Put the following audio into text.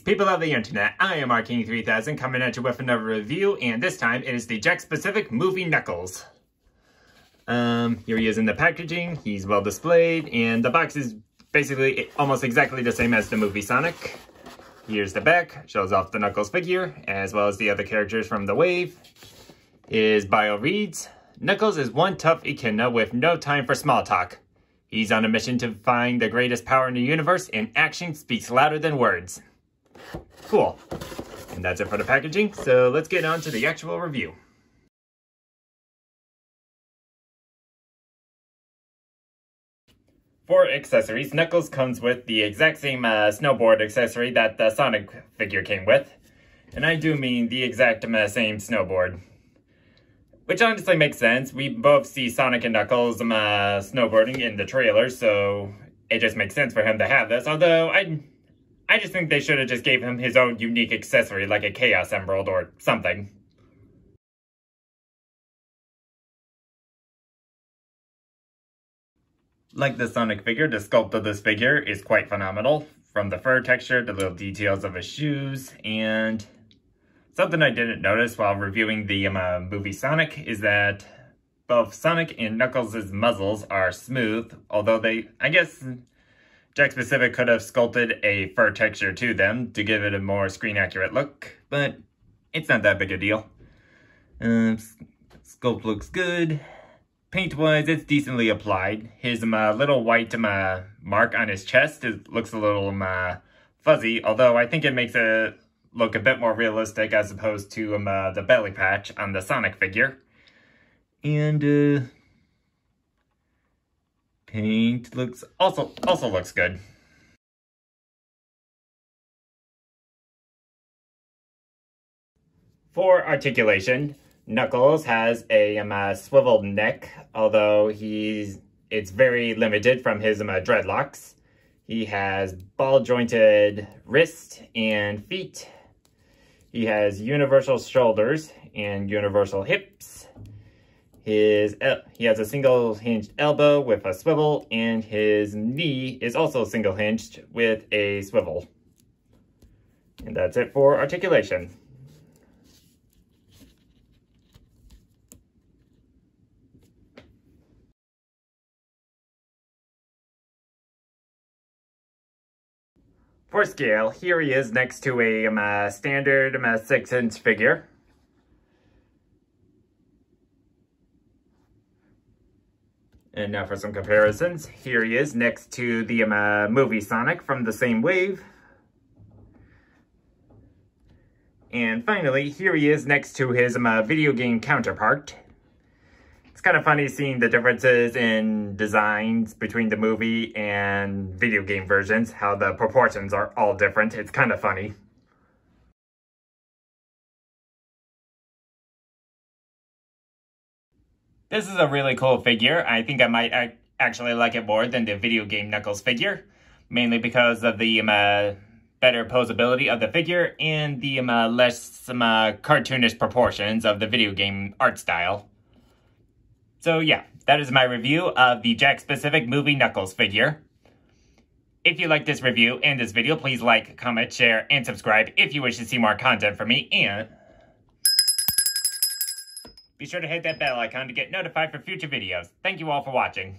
people of the internet, I am ArtKing3000 coming at you with another review, and this time it is the Jakks Pacific Movie Knuckles. Um, here he is in the packaging, he's well displayed, and the box is basically almost exactly the same as the movie Sonic. Here's the back, shows off the Knuckles figure, as well as the other characters from the wave. His bio reads, Knuckles is one tough echidna with no time for small talk. He's on a mission to find the greatest power in the universe, and action speaks louder than words. Cool. And that's it for the packaging, so let's get on to the actual review. For accessories, Knuckles comes with the exact same uh, snowboard accessory that the Sonic figure came with. And I do mean the exact uh, same snowboard. Which honestly makes sense. We both see Sonic and Knuckles um, uh, snowboarding in the trailer, so it just makes sense for him to have this. Although, I I just think they should have just gave him his own unique accessory, like a Chaos Emerald or something. Like the Sonic figure, the sculpt of this figure is quite phenomenal. From the fur texture, the little details of his shoes, and Something I didn't notice while reviewing the um, uh, movie Sonic is that both Sonic and Knuckles' muzzles are smooth, although they, I guess, Jakks Pacific could have sculpted a fur texture to them to give it a more screen-accurate look, but it's not that big a deal. Uh, sculpt looks good. Paint-wise, it's decently applied. His um, uh, little white um, uh, mark on his chest looks a little um, fuzzy, although I think it makes it look a bit more realistic as opposed to um, the belly patch on the Sonic figure. And paint looks also also looks good. For articulation, Knuckles has a um, uh, swiveled neck, although he's it's very limited from his um, uh, dreadlocks. He has ball-jointed wrist and feet, he has universal shoulders and universal hips. His He has a single hinged elbow with a swivel, and his knee is also single hinged with a swivel. And that's it for articulation. For scale, here he is next to a um, uh, standard um, 6-inch figure. And now for some comparisons. Here he is next to the um, uh, movie Sonic from the same wave. And finally, here he is next to his um, uh, video game counterpart, it's kind of funny seeing the differences in designs between the movie and video game versions, how the proportions are all different. It's kind of funny. This is a really cool figure. I think I might actually like it more than the video game Knuckles figure, mainly because of the um, uh, better posability of the figure and the um, uh, less um, uh, cartoonish proportions of the video game art style. So yeah, that is my review of the Jakks Pacific Movie Knuckles figure. If you like this review and this video, please like, comment, share, and subscribe if you wish to see more content from me, and be sure to hit that bell icon to get notified for future videos. Thank you all for watching.